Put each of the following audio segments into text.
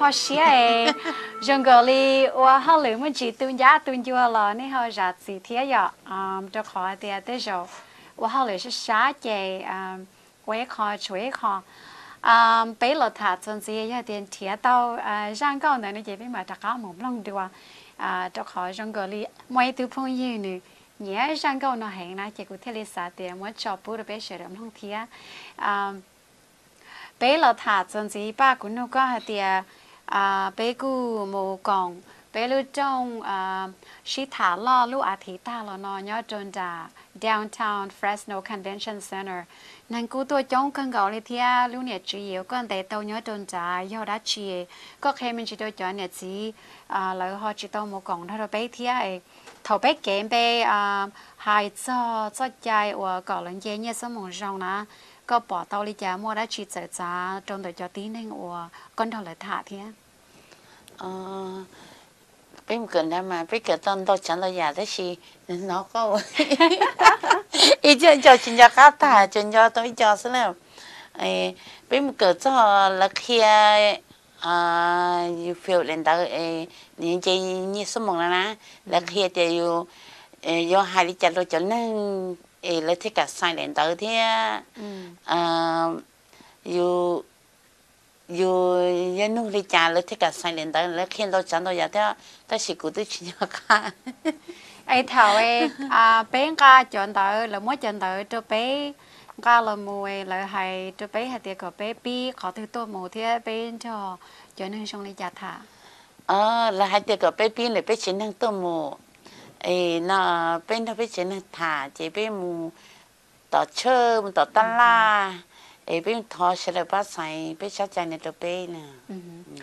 họ xia rằng gọi li và họ lựa mình chỉ tuân giá tuân chưa là nên họ ra gì thế giờ um cho họ thì thế rồi và họ lựa sẽ xá chạy um quế họ chuối họ um bây giờ thà tuân gì giờ tiền thiệt đâu rằng câu này nó chỉ biết mà đặt áo mồm lòng được à cho họ rằng gọi li mấy thứ phong yêu nữa nhớ rang câu nó hẹn na chỉ có thể lấy xả tiền muốn cho bố được bé sửa được không thiệt à bé là thà chân gì ba cũng nó có hạt tiền à bé cu mồ còn bé lưu trong she à, thả lo lưu à thì ta lo nó nhớ trơn đà downtown Fresno Convention Center. Nàng cú tôi chống cân gạo lên thia à, lưu nè chỉ yếu con để tàu nhớ trơn đà do đã chỉ có khi mình chỉ tôi cho nè chỉ à, lời họ chỉ tôi một cổng thôi rồi bé thia ấy thầu bé kém bé hai cho cho chạy ở cỏ lớn dễ nhớ sớm một rong nà. Có bỏ tàu đi chả mua, đã chỉ sợ giá trong đời cho tí nên ủa con đầu lại thả thia bên gần đó mà bên gần tao tao chẳng tao nhà đấy gì. Nó có ý chứ cho chuyện cho cá thả chuyện cho tôi cho thế nào. Ấy bên gần cho là khi à you feel lên đó những cái như số một là là khi thì you do hai đi chặt rồi cho nên lấy thế cả sai đến tới thế à yêu 有也努力家了，这个三年的来看到讲到也得，但是古都去要看。ai thảo ấy à bé chọn tới là muốn chọn tới cho bé ca là mùi là hay cho bé hay tiệc của bé bi có thứ tôi mùi thì bé cho chọn hàng xong đi chả thả. Ờ là hay tiệc của bé bi là bé chín hàng tôi mùi ấy nó bé bé chín hàng thả chỉ bé mùi tỏ chơ mùi tỏ la. Ừ, ừ e be tho shre ba sai be cha cha ne to be na mm-hmm.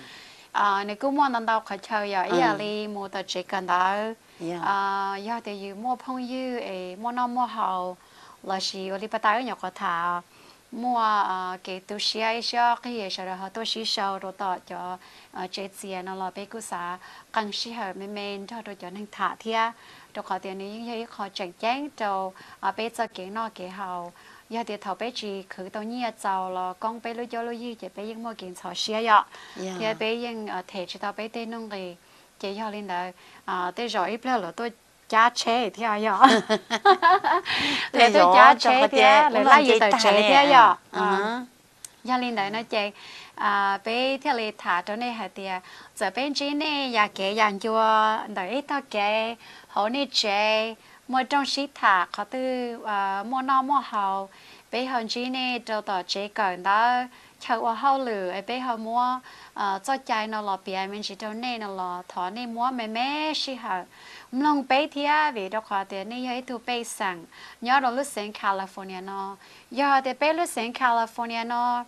à nếu cứ muốn nâng đào khởi chơi ya ya li mua tờ chỉ cần đó à ya thì yêu mua phong yêu ai mua nó mua hậu là gì? ở đi bắt tay nhau có thà mua à, cái tu sĩ ấy cho cái gì sau đó tu sĩ sau rồi tờ cho chế tiền nó là bé cứ sa cần sĩ hợp mềm mềm cho rồi cho nên thả thia. Rồi có tiền này những cái khó chặt chém rồi bé cho cái nó cái hậu giờ thì thầu bé chỉ khử tao nhia giàu là con bé lối cho lối gì chỉ bé những mua kiện thọ sửa ya thì bé những thể chỉ tao bé tên nông gì chỉ cho lên là à tới rồi ít là tôi cha chế thì à ya để tôi cha chế thì lại lấy gì tới chế thì à ya giờ lên đấy nó chế à bé theo lệ thả cho nên hạt tiền giờ bên trên này ya kế yang cho đấy tao kế họ này chế mua trong sĩ thả có từ ờ, mua ờ, nó mua hậu bé hơn chỉ này cho tao chế cần đó. Chờ qua hậu lử bé giờ mua cho trái nó lọ bia mình chỉ cho nè nó lọ thọ nè mua mẹ mẹ sĩ hậu lòng bé thì à vì đó có thể nè hay thu bé sang nhớ đó lúc sinh California nó. Giờ thì bé lúc sinh California nó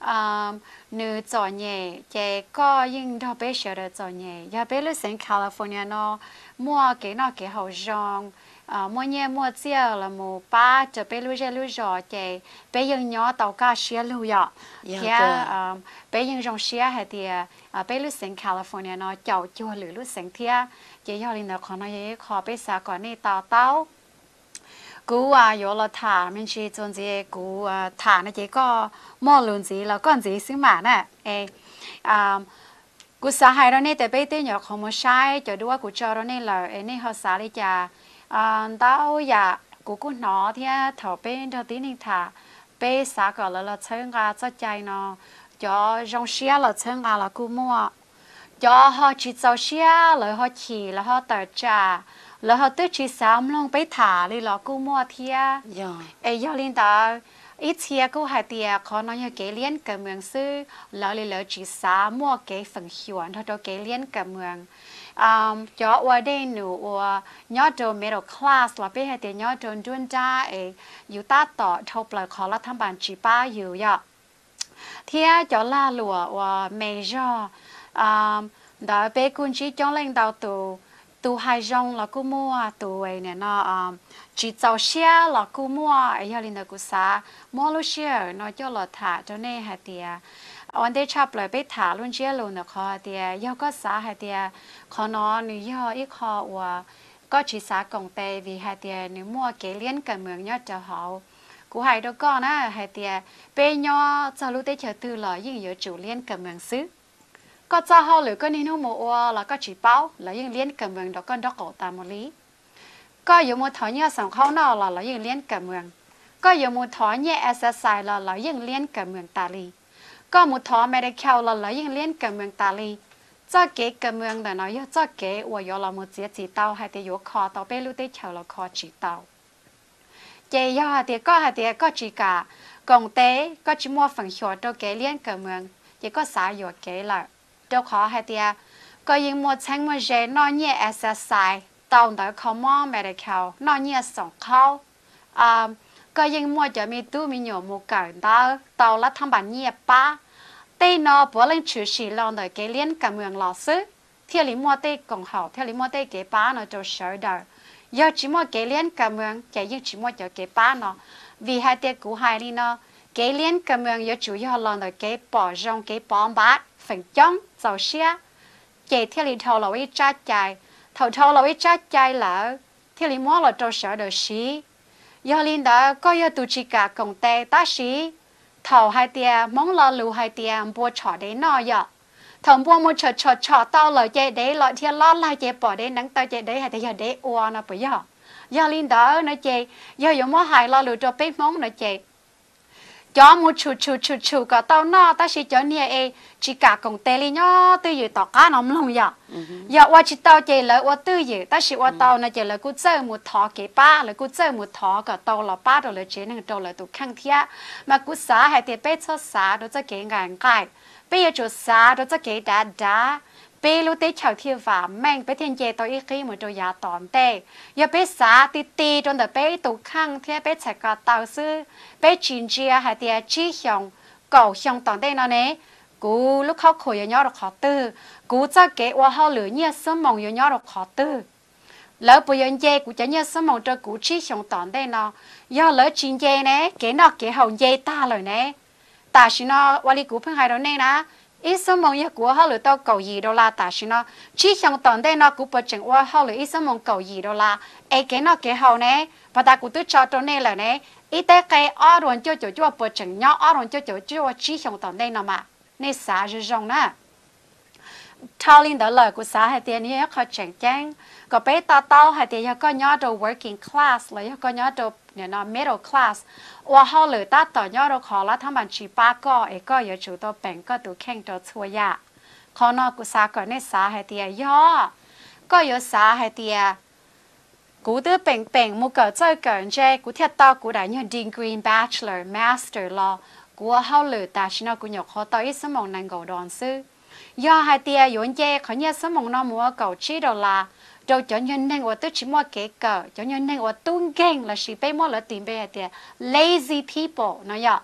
um nữ cho nhẹ chế có những đó bé sửa được cho nhẹ. Giờ bé lúc sinh California nó, mua cái nó cái hậu rong à, mua nhẹ mua là mua ba trở bé lưu ra lưu rõ chạy bé dân nhỏ tàu cá xía lưu rõ thì dạ, dạ, vâng. à bé dân rong xía hay thì à, à bé lưu sinh California nó chậu chua lử lưu sinh thia. Chỉ cho linh nó khó nó dễ khó bé xa còn này tàu tàu cú à yo là thả mình chỉ chọn gì cú à thả nó chỉ có mua luôn gì là con gì xứ mà nè. Ê à cú xã hay đó này để bé tây nhỏ không mua sai cho đua cú cho đó này là ê này họ xã đi chả à tao ya cú cú nó thì thọ bên đầu tiên này thả. Bên xả cái là là chân ga cho chạy nó. Cho rong xia là chân ga là cú mua. Cho họ chỉ cho xia là họ chỉ là họ tờ trả là họ tự chỉ sắm lòng bé thả đi là cô mua thia. Ấy giờ linh ta ít chia cô hai tia khó nói như cái liên cả mường sư. Lấy lấy chỉ xá mua cái phần hiệu thôi cho cái liên cả mường um cho wa de nu wa nyo to middle class la pe bé te nyo to dun chuyên e yu ta to thâu lại kho la tham ban chi pa yu ya dạ. thia à, cho la lụa và ờ, major um da pe kun chi chong leng dao tu tu hai rong là cô mua tu ấy nè, nó ờ, chỉ tàu xe là cô mua, ấy giờ linh cô sa mua lúc xe, nó cho là thả cho nên hạt tiền anh đây chắp lại bé thả luôn chia luôn nó khó tiền giờ có sa hạt tiền khó nó nếu giờ ít khó và có chỉ sa công tệ vì hạt tiền nếu mua cái liên cả mường nhớ cho họ cú hai đó con á hai tiệt bé nhỏ cho lúc tết chờ từ là những yếu chủ liên cầm mường xứ. Có cho họ lửa có nên mua là có chỉ báo, là những liên cầm mường đó con đó cổ ta một lý. Có yếu một thỏi nhẹ sòng khâu nào là là những liên cầm mường có yếu một thỏi nhẹ SSI là là những liên cầm mường ta lý có một thó mẹ đây kêu là lấy liên cả mương ta li. Cho kế cả mương là nói cho kế và yo là một chiếc tàu hay thì yo khó tàu bé lúc đấy chào là khó chỉ tàu chế yo hay thì có hay thì cả. Còn tế có chỉ mua phần cho kế liên cả mương. Chỉ có xã yo kế là đâu khó hay thì có những một sáng một giờ nó nhẹ exercise tàu đó không mong mẹ đây kêu nó nhẹ sống khâu um, à, à những cho tu là ba. Nó lên kế liên mường hậu kế ba nó chỉ kế liên mường chỉ cho kế ba nó. Vì hai tiết cũ hai đi nó kế liên cầm mường giờ chủ yếu lòng đời kế bỏ rong kế bỏ bát phần chống dầu xe chạy theo lý thầu là ý trả chạy thầu thầu là ý trả chạy là theo lý mua là cho sợ giờ liên đó có giờ tụ chỉ cả công tệ ta sĩ. Thầu hai tia mong lo lưu hai tia bùa trọ đấy nọ giờ thằng bua mua cho cho cho tao lời chạy đấy lo thiên lo lại chạy bỏ đấy nắng tao chạy đấy hai tia đấy ua nó bây giờ giờ liên đó nó chạy giờ dùng mua hai lo lưu cho bếp mong nó chạy cho một chú chú chú chú cả tao nó ta chỉ cho nia e chỉ cả công tê li nhá tư dự tao cá nằm lòng ya ya wa chỉ tao chơi lại wa tư dự ta chỉ wa tao nó chơi lại cú chơi một thọ cái ba lại cú chơi một thọ cả tao là ba rồi lại chơi nên tao lại tụ khăng thia mà cú xả hay thì bé cho xả đó cho cái ngàn cái bây giờ cho xả đó cho cái đá đá bé lúc tết chào thiên và mang bé thiên chế tôi ít khi mà tôi giả tòn tê. Giờ bé xả tì tì trong đó bé tụ khăng thì bé chạy cả tàu sư bé chín chia hay thì chi hiong cầu hiong tòn tê nó nè cú lúc họ khổ nhỏ được khó tư. Cú cho kế qua họ lửa nhẹ sớm mong nhỏ được khó tư. Lỡ bây giờ dê cú chả nhớ sớm mong cho cú chi hiong tòn tê nó. Giờ lỡ chín dê nè kế nó kế hậu dê ta rồi nè ta xin nó qua đi cú phương hai đó nè nè ít số mong ya của họ lựa tao cầu gì đô là ta xin nó chỉ trong tuần đây nó cũng bớt chừng qua họ lựa ít số mong cầu gì đô là ai cái nó cái hậu nè và ta cũng tự cho tôi này là nè ít tế cái ở rồi cho cho cho bớt chừng nhỏ ở rồi cho cho cho chỉ trong tuần đây nó mà nên xã rồi rong nè thao linh đó lời của xã hay tiền như họ chẳng chăng có bé tao tao hay tiền có nhỏ đồ working class là có nhỏ đồ เนี่ยนะ middle class ว่าเขาเหลือตัดต่อยอดเราขอแล้วทั้งบัญชีป้าก็เอก็อย่าจูตัวแบ่งก็ตัวแข่งตัวชัวยาขอนอกุสาก่อนในสาให้เตียย่อก็อย่าสาให้เตียกูตัวแบ่งแบ่งมุกเกิดเจอเกินเจกูเทียบต่อกูได้เนี่ย degree bachelor master รอกูว่าเขาเหลือแต่ฉันกูอยากขอต่ออีสมองนังกอดอนซื้อย่อให้เตียย้อนเจเขาเนี่ยสมองน้องมัวเก่าชีดอลลา cho cho nhân nên ở tôi chỉ mua kể cờ. Cho nhân nên ở tung gang là chỉ bé mua là tiền bé thì lazy people, nói vậy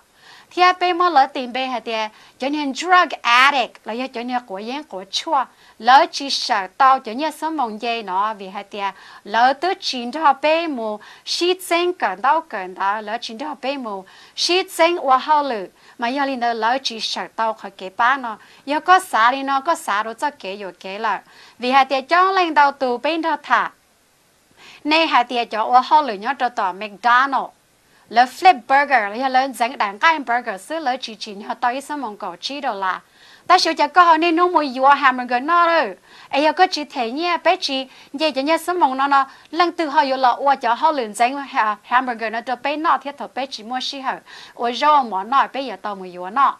thì bé mua là tiền bé thì cho nhân drug addict là do cho nhân của yên của chua lỡ chỉ sợ tao cho nhớ sớm mong dây nó, vì hai tia lỡ tôi chín cho bé mù, xí sinh cần đau cần đó lỡ chín cho bé mù, xí sinh và hao lử mà giờ linh đó lỡ chỉ sợ tao khỏi kế ba nó. Giờ có xả đi nó, có xả rồi cho kế rồi kế là vì hai tia cho lên đầu tù bên đó thả nay hai tia cho qua họ lử nhớ cho tao McDonald. Lỡ flip burger, lỡ lỡ dính đàn cái burger xứ lỡ chỉ chín họ tao ít sắm mong cầu chỉ đâu là ta sẽ cho có họ nên nó mới dùa hàm mà gần nó rồi ấy có chỉ thế nhé bé chỉ như cho nhé sớm mong nó nó lần từ họ yêu lọ qua cho họ luyện danh hà hàm mà gần nó cho bé nó thiết thọ bé chỉ mua xí hở. Ôi rau mỏ nó bé giờ tao mua dùa nó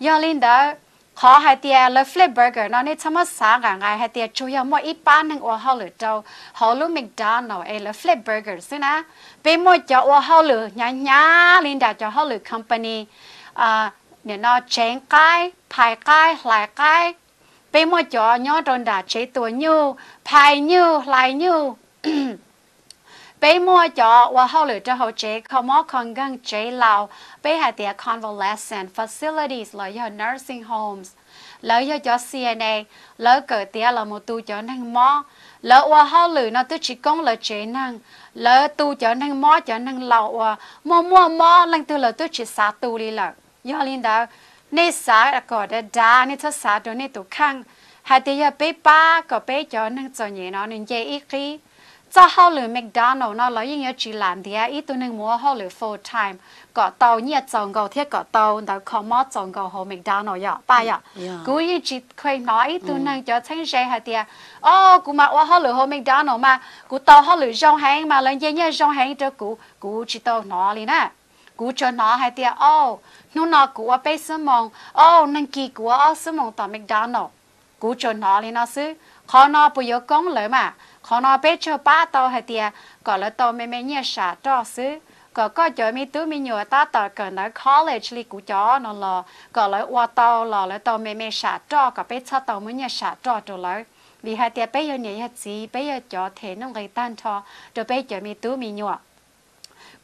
giờ lên đó khó hai tia là flip burger nó nên tham chăm sáng ngày ngày hai tia chủ yếu mỗi ít bán hàng ô họ lửa đâu, họ luôn mcdonald đó ấy là flip burger xí na bên mỗi cho ô họ lửa nhá nhá lên đã cho họ lửa company. À านหนึ่งว่าเขาหรือเจ้าเขาลูกมิกดานเอาเอเลยฟลิปเบอร์เกอร์สินะเป็นมั่วเจ้าว่าเขาหรือญาญาลินดาเจ้าเขาหรือคอมพานีอ่าเนี่ยนอเชงไก่พายไก่หลายไก่เป็นมั่วเจ้าย่อโดนด่าใช้ตัวยูพายยูหลายยู bé mua cho và hậu lửa cho hậu chế có mò con găng chế lao bé hạ tiệt convalescent facilities là do nursing homes lỡ do cho CNA lỡ cỡ tiệt là một tu cho năng mò lỡ và hậu lửa nó tôi chỉ công là chế năng lỡ tu cho năng mò cho năng lao và mua mua mò lần từ lỡ tôi chỉ xả tu đi lỡ do linh đó nê xả có đã đá nê thất xả đồ nê tu khăn hạ tiệt bé ba có bé cho năng cho nhẹ nó nên dễ ít khi. Cho họ lựa McDonald nó là những chỉ làm thì ít tôi nên mua họ lựa full time. Có tàu nhiệt chọn cầu thiết có tàu đã có mót chọn cầu hồ McDonald ya ba ya cú ý chỉ khơi nói ít tôi nên cho thanh rẻ hay tiệt ô cú mà họ lựa hồ McDonald mà. Cú tàu họ lựa rong hàng mà lần như rong hàng cho cú cú chỉ tàu nó liền nè cú cho nó, hay tiệt ô oh, nó nó cú ở bên sớm mong ô oh, năng kỳ cú ở sớm mong tàu McDonald cú cho nó liền nó xứ. Khó nó bây giờ công lợi mà. Khó nó bé cho ba tàu hay tiệt có là tàu mẹ mẹ nhẹ xả cho xứ. Có có cho mi tú mi nhiều ta tàu cần nó college li cú cho nó là có là qua tàu là là tàu mẹ mẹ xả cho, có bé cho tàu mới nhẹ xả cho rồi lại vì hai tiệt bé giờ nhẹ hết gì bé giờ cho thế nó người tan cho, rồi bé cho mi tú mi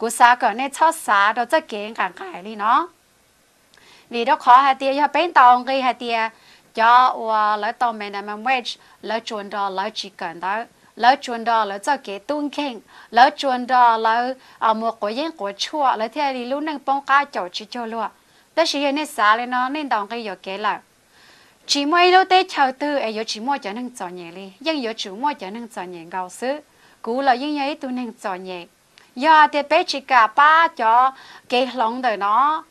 nhiều cú xả cái này cho xả đó rất kiện càng cái đi nó. Vì đó khó hạt tiền cho bên tàu cái hạt tiền cho và lấy tàu mình làm wage lấy chuẩn đó lấy chỉ cần đó. Lấy chuẩn đó lấy cho cái tuôn khen. Lấy chuẩn đó lấy à một cái yên của chua lấy theo đi lúc nâng bông cá chậu chỉ cho luôn đó là nên nay xả lên nó, nên đồng cái giờ cái là chỉ mỗi lúc tết chào tư, ấy giờ chỉ mỗi cho nên cho nhẹ đi nhưng giờ chỉ mỗi cho nên cho nhẹ gạo sứ cú là những ấy tôi nên cho nhẹ giờ thì bé chỉ cả ba cho cái lòng đời nó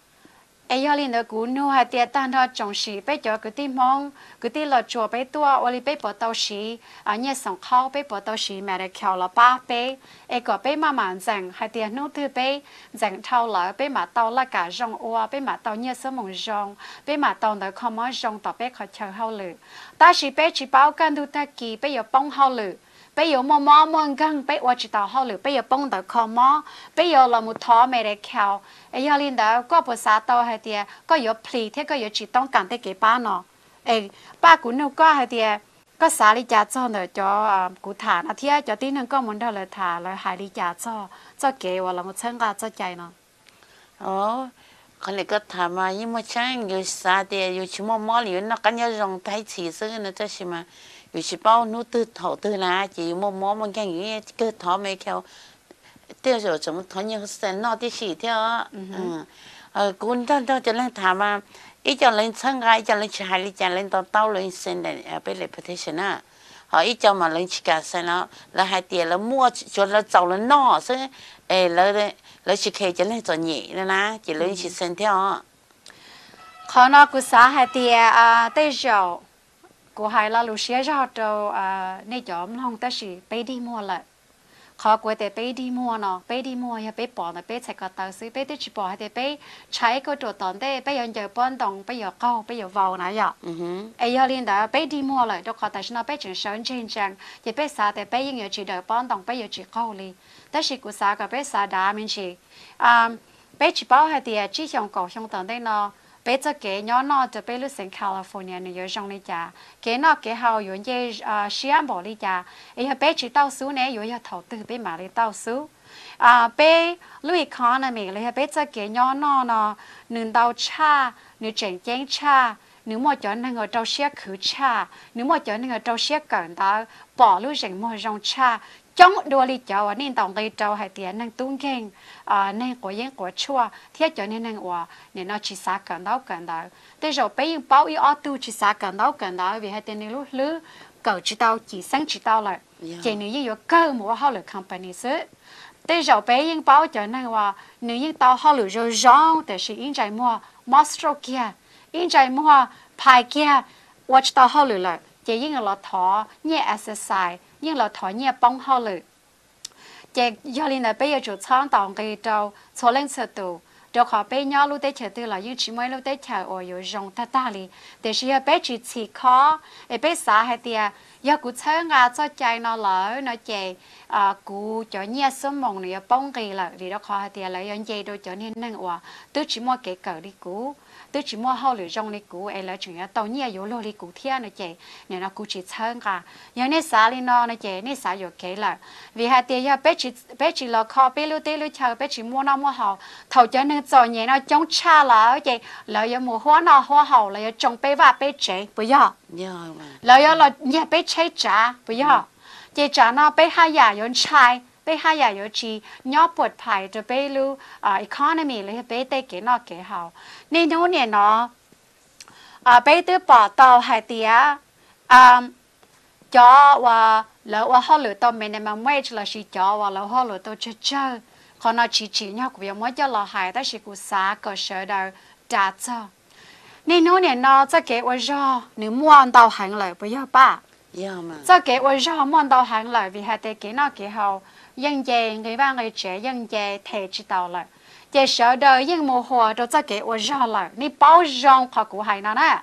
ai giờ liền được cú nuôi hay tiệt tan đó trồng xí bé cho cái tim mong cái tim là chùa bé tua ở li bé bỏ tàu xí ở nhà sống khâu bé bỏ tàu xí mẹ đã kéo là ba bé ai có bé mà mà rằng hay tiệt nu thứ bé rằng thâu là bé mà tàu là cả rong ua bé mà tàu nhà sống mong rong bé mà tàu đó không có rong tàu bé khó chờ hậu lử ta chỉ bé chỉ bảo can tu ta kỳ bé giờ bông hậu lử bây giờ mò mò mò găng bây giờ chỉ tao họ lử bây giờ bông tao khó mò bây giờ là một thọ mẹ để kéo ấy giờ linh đó có bộ sa tao hay tiệt có giờ pli thế có giờ chỉ tông cảm thấy cái ba nó ấy ba cũng nấu có hay tiệt có xả lý giá cho nữa cho cụ thả nó thế cho tí hơn có muốn đâu là thả là hai lý giá cho cho kế hoặc là một chân gà cho chạy nó ồ còn lại có thả mà nhưng mà chẳng nhiều xa thì nhiều chỉ mò mò liền nó cái nhau rong tay chỉ sức nó cho xí mà vì chỉ bao nút thổ từ là chỉ mò mò mà cái gì cái thọ mấy kéo tiêu rồi chúng thọ nhiều sen nó thì chỉ theo ờ cũng đó đó cho nên thả mà. Ít cho lên sang gai cho lên cho lên tao tao lên sen để bên lại petition à họ ít cho mà lên chỉ cả sen nó là hai tiền là mua cho là giàu là nọ chứ. Ê là là chỉ kể cho lên cho nhẹ nữa chỉ lên chỉ sen theo khó nó cứ xả hai tiền à rượu cô hai là lúc xưa cho họ à nè cho ông không ta chỉ bê đi mua lại. Khó quay để bê đi mua nó bê đi mua hay bê bỏ nó bê chạy cả tàu sư bé để chỉ bỏ hay để bê, chạy cái chỗ tòn để bê giờ giờ bận đồng bê giờ câu bê giờ. Vào này à, ai giờ liên đó bê đi mua lại đó khó tại sao nó bé chỉ sống trên trang thì bê sao để bé giờ chỉ đợi bận đồng bê giờ chỉ câu đi đó chỉ của sao cả bê sao đã mình chỉ à bê chỉ bỏ hay để chỉ xong cầu xong tòn đây nó bây giờ cái nhỏ nó cho bên lúc sinh California này, yêu trong này cha cái nó cái hậu yêu như à Xi'an bảo này già, ấy ở bây chỉ tao số này yêu ở đầu tư bên mà đi tao số à bên lúc economy là bây giờ cái nhỏ nó nó nương tao cha nửa chèn chén cha nửa mà cho nên ở trong xe khử cha nửa mà cho nên ở trong xe cẩn ta bỏ lúc rằng mà trong cha trong đua li cháu nên tổng cái cháu hay tiền năng tung khen. À nên của những của chua. Thiết cho nên năng hòa nên nó chỉ xa cần đâu cần đâu thế rồi bây giờ bao nhiêu tu chỉ xa cần đâu cần đâu vì hai tên lúc lứa cầu chỉ tao chỉ sáng chỉ tao lại. Chỉ nếu như cơ một họ lực company sự thế rồi bây giờ bao cho nên hòa nếu như tao họ lực rồi rong thì sẽ in trái mua master kia. In trái mua bài kia. Watch tao họ lực lại yên là thọ nhẹ exercise nhưng là thọ nhẹ bông họ lử chỉ do linh là bây giờ chủ sáng tạo cái trâu số lên sở tù rồi họ bây nhau lúc đấy chờ tôi là những chỉ mới lúc đấy chờ ở 有用 ta ta li. Để chỉ bây chỉ chỉ khó để bây xã hay thì à giờ cũng chơi ngà cho chạy nó lỡ nó chạy à cụ cho nhẹ sớm mong này bông cái là vì đó họ hay thì là những gì đôi cho nên năng hòa tôi chỉ mua cái cờ đi cũ tôi chỉ mua hậu lửa trong này cũ ấy là chuyện tàu nhẹ yếu lô đi cũ thiên nó chạy nên nó cũ chỉ chơi cả nhưng này xả lên nó nó chạy này xả yếu cái là vì hai tiền giờ bé chỉ bé chỉ là kho bé lưu tê lưu chờ bé chỉ mua nó mua hậu thầu cho nên cho nhẹ nó chống cha là chạy là giờ mua hoa nó hoa hậu là yếu trồng bé và bé chế bây giờ là giờ là nhẹ bé chế trả bây giờ chế trả nó bé hai nhà yon chai bây hai giờ giờ chỉ nhỏ bột phải cho economy lấy bây tây cái nó cái hậu nên nếu nè nó à bây tôi bỏ tàu hai tía à cho và lỡ và họ lỡ tàu minimum wage là chỉ cho và lỡ họ lỡ tàu chơi chơi còn nó chỉ chỉ nhau của mới cho là hai ta chỉ của cơ sở đầu trả nên nếu nè nó sẽ cái và do muốn tàu hàng lại bây giờ ba 这给我绕梦到行来，为还得给那给好，dân dè người ba người trẻ dân dè thể chỉ đạo lại dè sợ đời dân mồ hồ đồ cho kể ô rõ lại ni bao rong khó cụ hai nó nè